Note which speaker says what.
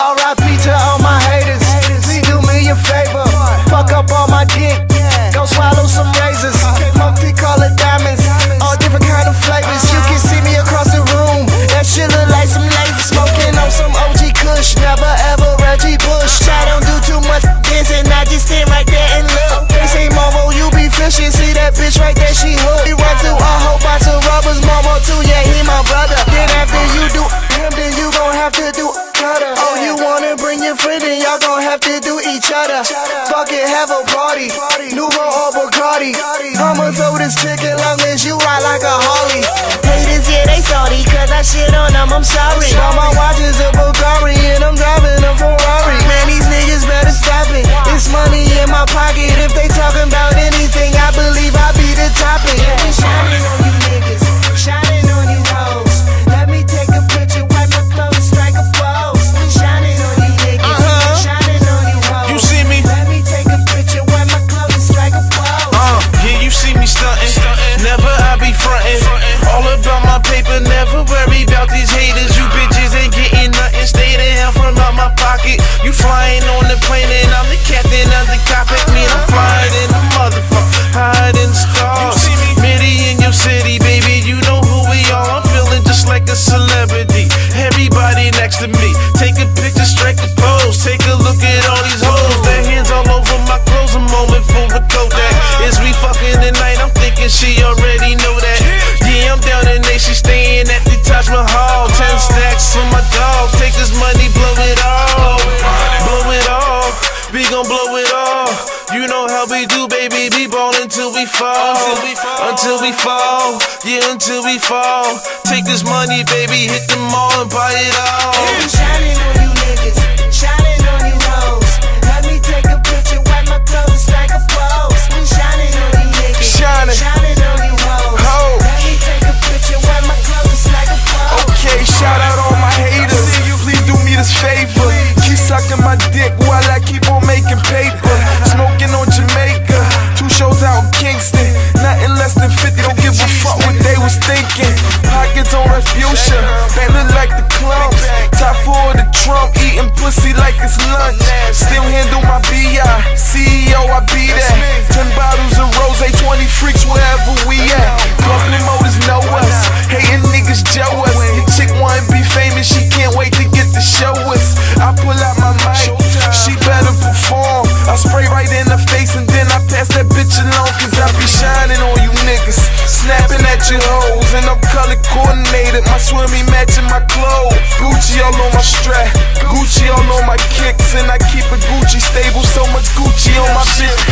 Speaker 1: R.I.P. to Fuck it, have a party. New Nouveau or Bacardi. I'ma throw this chicken long as you ride like a Harley. Haters, yeah, they
Speaker 2: saw we do, baby, be ballin' until we fall. Until we fall, yeah, until we fall. Take this money, baby, hit the mall and buy it all.
Speaker 1: Shining on you niggas.
Speaker 3: it's lunch. Still handle my BI. CEO, I be that. 10 bottles of rose, a twenty freaks, wherever we at. Buffin' motors know us. Hating niggas jealous. Your chick wanna be famous, she can't wait to get the show us. I pull out my mic, she better perform. I spray right in her face and then I pass that bitch along. Cause I be shining on you niggas. Snapping at your hoes. And I'm color coordinated. My swimmy matching my clothes my kicks and I keep a Gucci stable, so much Gucci on my bitch.